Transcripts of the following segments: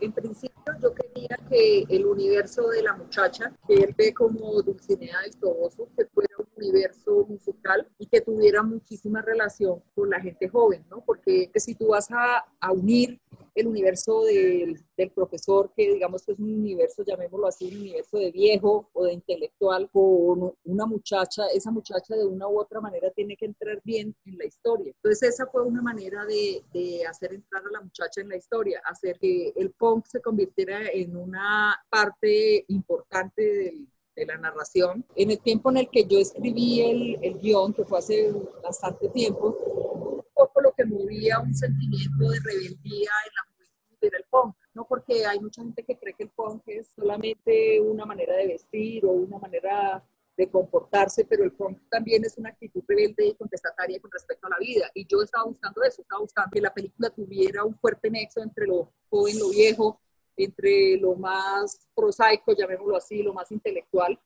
En principio yo quería que el universo de la muchacha, que él ve como Dulcinea del Toboso, que fuera un universo musical y que tuviera muchísima relación con la gente joven, ¿no? Porque si tú vas a, a unir el universo del, del, profesor, que digamos que es un universo, llamémoslo así, un universo de viejo o de intelectual, con una muchacha, esa muchacha de una u otra manera tiene que entrar bien en la historia. Entonces esa fue una manera de, de hacer entrar a la muchacha en la historia, hacer que el punk se convirtiera en una parte importante del, de la narración. En el tiempo en el que yo escribí el, el guion, que fue hace bastante tiempo, movía un sentimiento de rebeldía en la juventud era el punk, ¿no? Porque hay mucha gente que cree que el punk es solamente una manera de vestir o una manera de comportarse, pero el punk también es una actitud rebelde y contestataria con respecto a la vida. Y yo estaba buscando eso, estaba buscando que la película tuviera un fuerte nexo entre lo joven, lo viejo, entre lo más prosaico, llamémoslo así, lo más intelectual.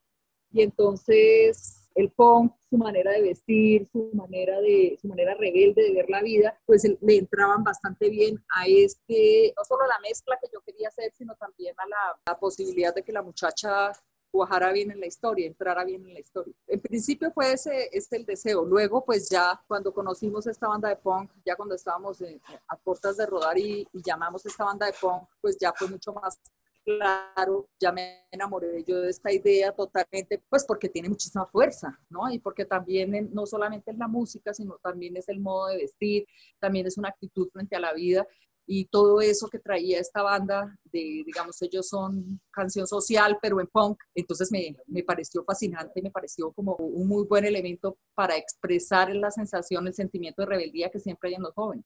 Y entonces el punk, su manera de vestir, su manera, de, su manera rebelde de ver la vida, pues le entraban bastante bien a este, no solo la mezcla que yo quería hacer, sino también a la, la posibilidad de que la muchacha cuajara bien en la historia, entrara bien en la historia. En principio fue ese, ese el deseo. Luego, pues ya cuando conocimos esta banda de punk, ya cuando estábamos a puertas de rodar y, y llamamos esta banda de punk, pues ya fue mucho más claro, ya me enamoré yo de esta idea totalmente, pues porque tiene muchísima fuerza, ¿no? Y porque también no solamente es la música, sino también es el modo de vestir, también es una actitud frente a la vida y todo eso que traía esta banda, de, digamos, ellos son canción social, pero en punk, entonces me, me pareció fascinante, me pareció como un muy buen elemento para expresar la sensación, el sentimiento de rebeldía que siempre hay en los jóvenes.